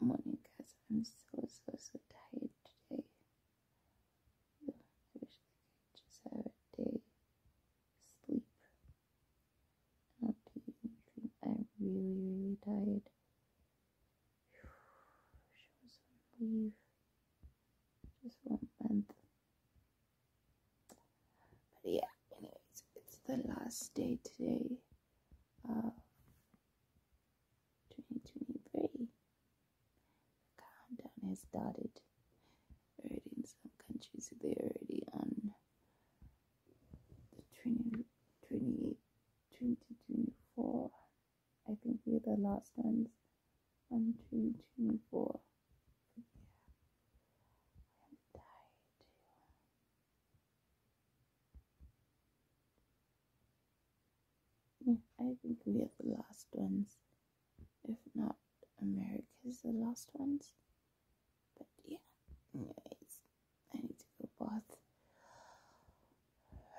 morning, guys. I'm so so so tired today. I wish I could just have a day sleep. Not to even dream. I'm really really tired. She was on leave just one month. But yeah, anyways, it's the last day today. Uh, started. Already in some countries they're already on the 20, 20, 2024 i think we're the last ones on 2024 I yeah i think we're the last ones if not america's the last ones. Anyways, I need to go bath.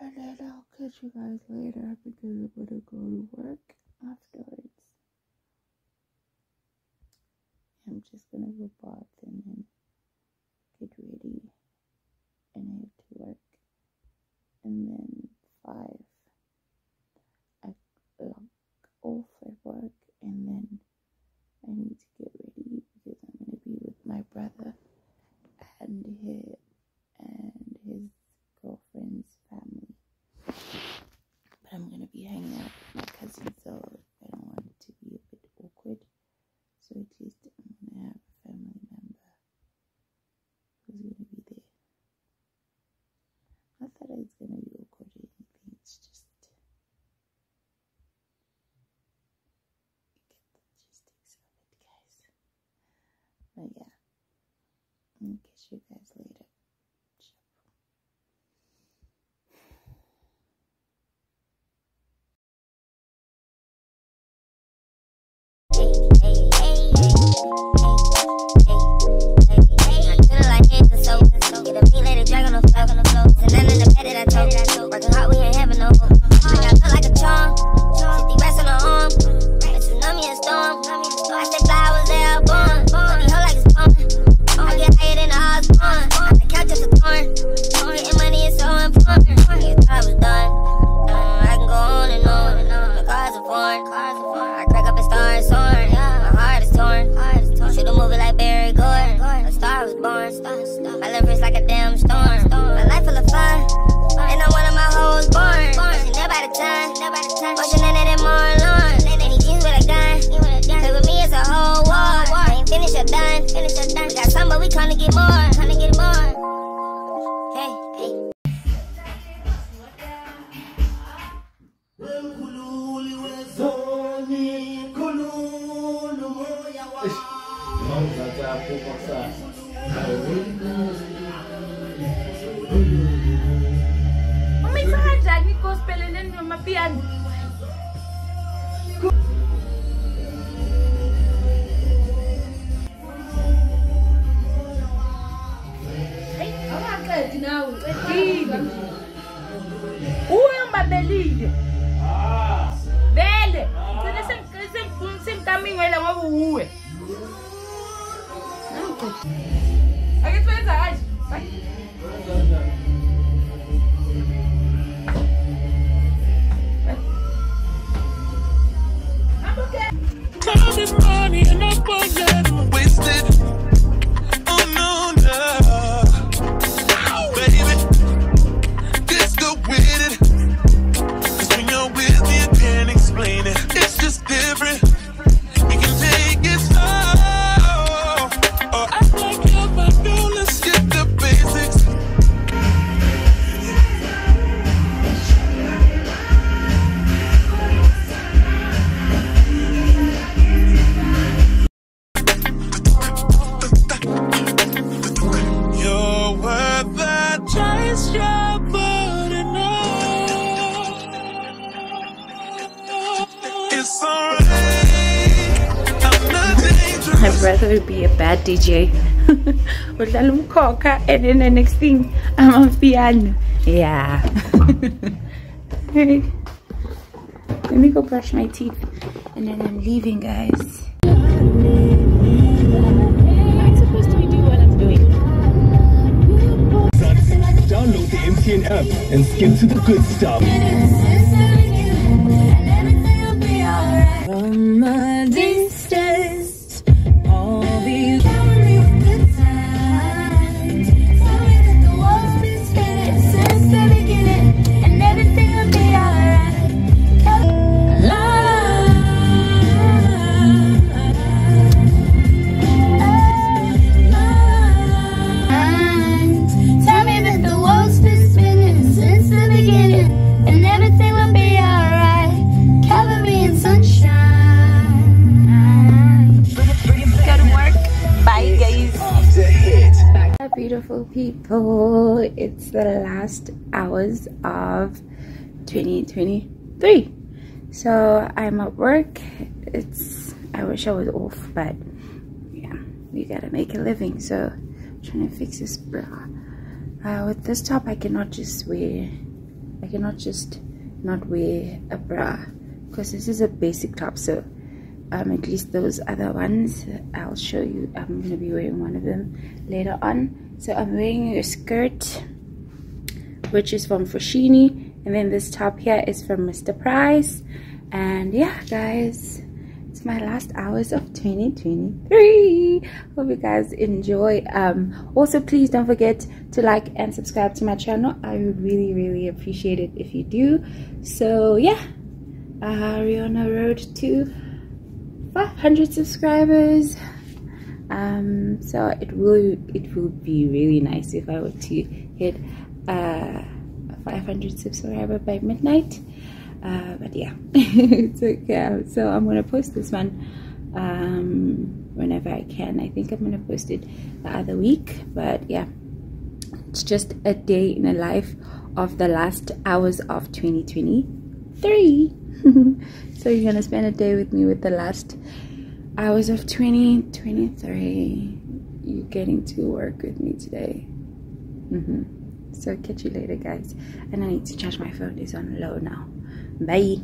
And then I'll catch you guys later because I'm gonna go to work afterwards. I'm just gonna go bath and 是的。get more. DJ. And then the next thing I'm on piano. Yeah. hey. Let me go brush my teeth and then I'm leaving guys. Download the MTN app and skip to the good stuff. Beautiful people. It's the last hours of 2023. So I'm at work. It's I wish I was off, but yeah, we gotta make a living. So trying to fix this bra. Uh, with this top, I cannot just wear. I cannot just not wear a bra because this is a basic top. So um, at least those other ones I'll show you I'm gonna be wearing one of them later on so I'm wearing a skirt which is from Foschini and then this top here is from Mr. Price. And yeah guys it's my last hours of 2023 hope you guys enjoy. Um also please don't forget to like and subscribe to my channel. I would really really appreciate it if you do. So yeah uh, we're on a road to 500 subscribers um so it will it will be really nice if i were to hit uh 500 subscriber by midnight. Uh but yeah it's okay. So i'm gonna post this one um whenever i can. I think i'm gonna post it the other week but yeah. It's just a day in the life of the last hours of 2023 so you're gonna spend a day with me with the last hours of 2023 you getting to work with me today. Hmm so catch you later guys. And i need to charge my phone. It's on low now. Bye.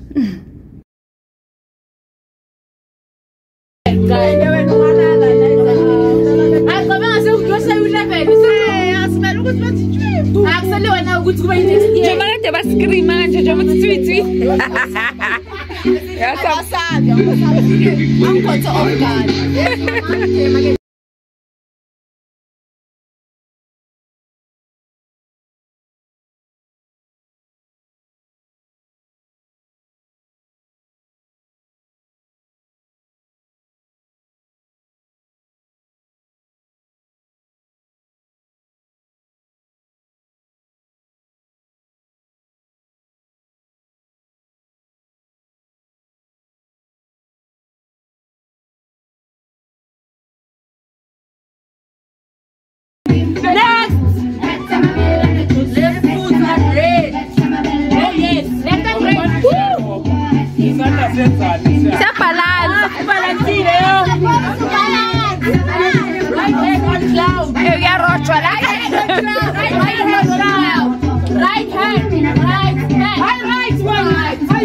njengoba Ela sabe, ela sabe. Uncle to all God.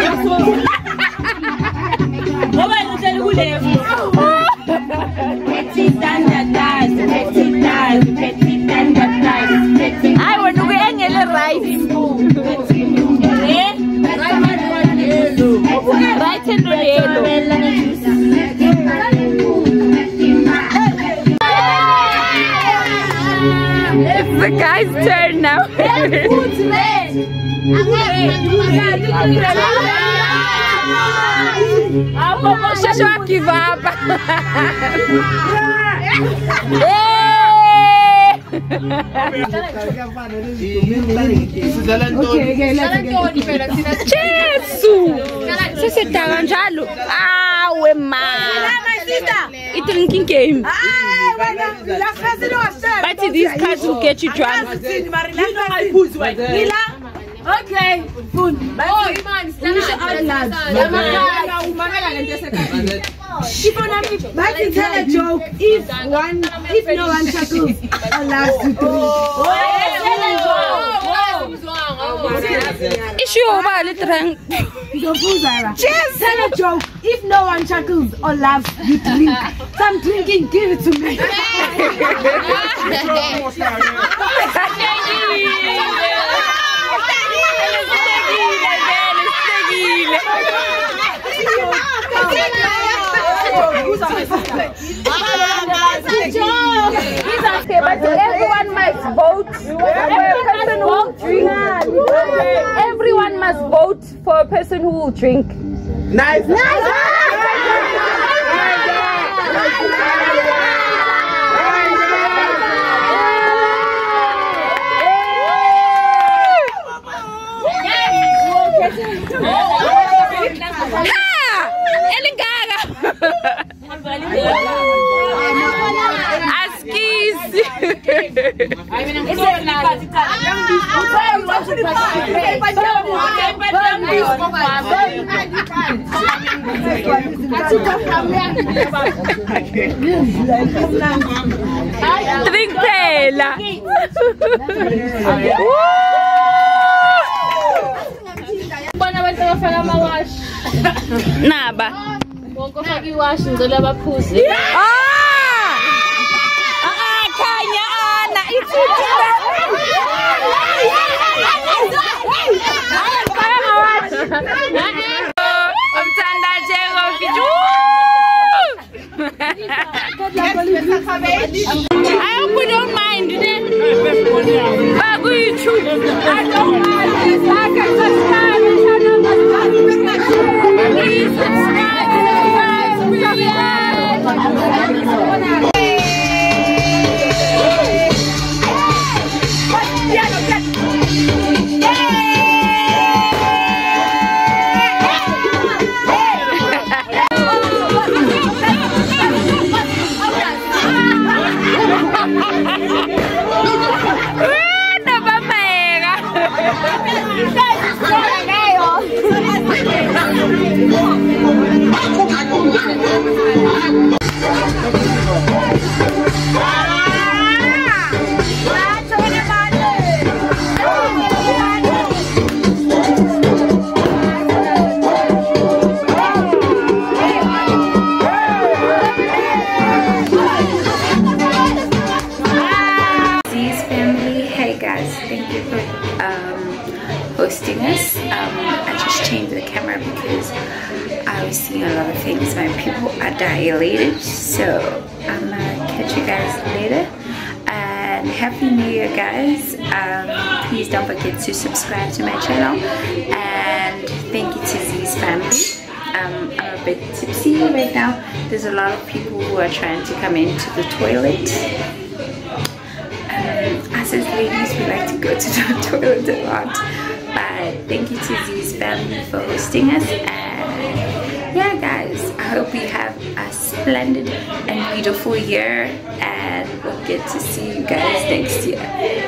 Mwen mwen mwen mwen mwen mwen A vovó chegou aqui, vapa. Jesu! Sasa sitawa njalo. Awe ma. Ito linking game. But this cat will get you drunk. Okay, fun. Oh, man, Bathi tell a joke. If one if no one chuckles or laughs to three. Issue about it drunk. Ngizobuza Just tell a joke. If no one chuckles or laughs you drink. Some drinking give it to me. Okay, but everyone must vote for a person who will drink. Everyone must vote for a person who will drink. Nice. Às 15. Trincela. Bana vai uh! ter uma fera. Naba. Wonke ofaka iwashi ngicela baphuze. Ah! Ah, khanya ana ithuthi. Umthanda njengofithu. I hope we don't mind. But we choose. I don't mind. Like and subscribe and turn on the notifications. Please subscribe, subscribe. Hosting us. Um, I just changed the camera because I was seeing a lot of things. My people are dilated, so I'm gonna catch you guys later. And happy New Year, guys! Um, please don't forget to subscribe to my channel. And thank you to Z's family. Um, I'm a bit tipsy right now. There's a lot of people who are trying to come into the toilet um, as ladies, we like to go to the toilet a lot. But thank you to Z's family for hosting us. And yeah, guys, I hope we have a splendid and beautiful year. And we'll get to see you guys next year.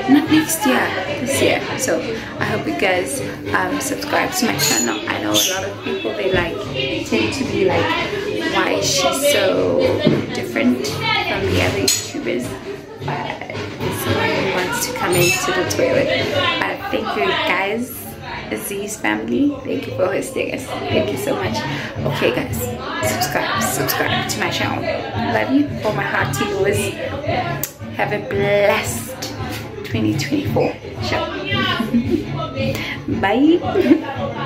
Not next year, this year. So I hope you guys um, subscribe to my channel. I know a lot of people, they like tend to be like, why is she so different from the other YouTubers? but someone wants to come into the toilet. Thank you guys, Z's family. Thank you for hosting us. Thank you so much. Okay guys, subscribe, subscribe to my channel. Love you for my heart to yours. Have a blessed 2024. Ciao. Bye.